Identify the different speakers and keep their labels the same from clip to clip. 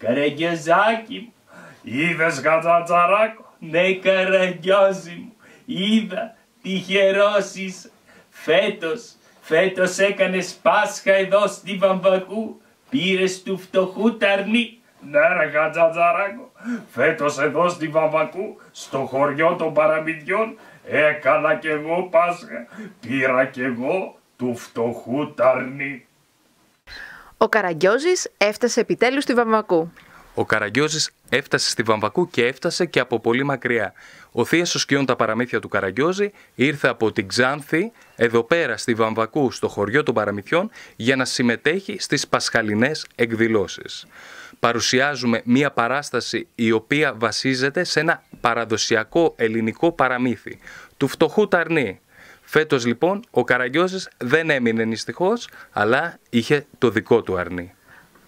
Speaker 1: Καραγκιόζάκι μου, είδες Χατζατζαράκο, ναι καραγκιόζι μου, είδα, τυχερός είσαι. Φέτος, φέτος έκανες Πάσχα εδώ στη Βαμβακού, πήρες του φτωχού ταρνί. Ναι ρε Χατζατζαράκο, φέτος εδώ στη Βαμβακού, στο χωριό των παραμυθιών, έκανα κι εγώ Πάσχα, πήρα κι εγώ του φτωχού ταρνί.
Speaker 2: Ο Καραγκιόζης έφτασε επιτέλους στη Βαμβακού.
Speaker 3: Ο Καραγκιόζης έφτασε στη Βαμβακού και έφτασε και από πολύ μακριά. Ο Θείασος σκιών τα παραμύθια του Καραγκιόζη ήρθε από την Ξάνθη, εδώ πέρα στη Βαμβακού, στο χωριό των παραμυθιών, για να συμμετέχει στις πασχαλινές εκδηλώσεις. Παρουσιάζουμε μία παράσταση η οποία βασίζεται σε ένα παραδοσιακό ελληνικό παραμύθι, του φτωχού Ταρνή. Φέτος λοιπόν ο Καραγκιόζης δεν έμεινε νηστιχός, αλλά είχε το δικό του αρνί.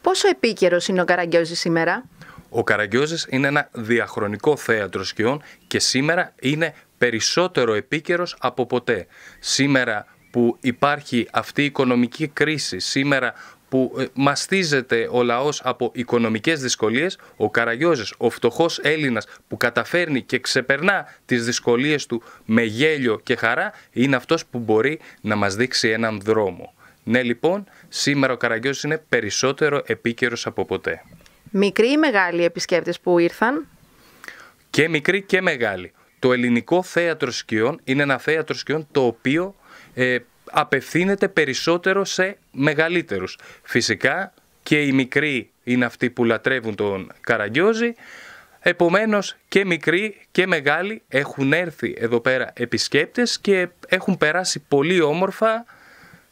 Speaker 2: Πόσο επίκαιρος είναι ο Καραγκιόζης σήμερα;
Speaker 3: Ο Καραγκιόζης είναι ένα διαχρονικό θέατρο σκιών και σήμερα είναι περισσότερο επίκαιρος από ποτέ. Σήμερα που υπάρχει αυτή η οικονομική κρίση, σήμερα που ε, μαστίζεται ο λαός από οικονομικές δυσκολίες, ο Καραγιώζης, ο φτωχός Έλληνας που καταφέρνει και ξεπερνά τις δυσκολίες του με γέλιο και χαρά, είναι αυτός που μπορεί να μας δείξει έναν δρόμο. Ναι λοιπόν, σήμερα ο Καραγιώζης είναι περισσότερο επίκαιρος από ποτέ.
Speaker 2: Μικροί ή μεγάλοι επισκέπτες που ήρθαν;
Speaker 3: Και μικροί και μεγάλοι. Το ελληνικό θέατρο σκιών είναι ένα θέατρο σκιών το οποίο ε, απευθύνεται περισσότερο σε μεγαλύτερους. Φυσικά και οι μικροί είναι αυτοί που λατρεύουν τον Καραγκιόζη, επομένως και μικροί και μεγάλοι έχουν έρθει εδώ πέρα επισκέπτες και έχουν περάσει πολύ όμορφα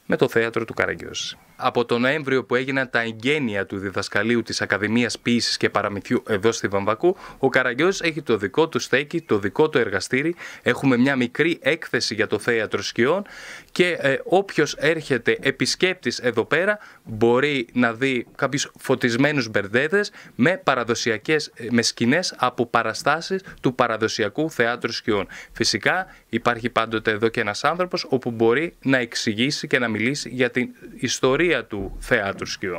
Speaker 3: με το θέατρο του Καραγκιόζη από τον Νοέμβριο που έγιναν τα εγγένεια του διδασκαλίου της Ακαδημίας Ποίησης και Παραμυθιού εδώ στη Βαμβακού, ο Καραγκιόζης έχει το δικό του στέκι, το δικό του εργαστήρι. Έχουμε μια μικρή έκθεση για το θέατρο σκιών και ε, όποιος έρχεται επισκέπτης εδώ πέρα μπορεί να δει κάποιους φωτισμένους μπερδέδες με παραδοσιακές, ε, με σκηνές από παραστάσεις του παραδοσιακού θέατρου σκιών. Φυσικά υπάρχει πάντοτε εδώ και ένας άνθρωπος όπου μπορεί να εξηγήσει και να μιλήσει για την ιστορία του θεάτρου σκιών.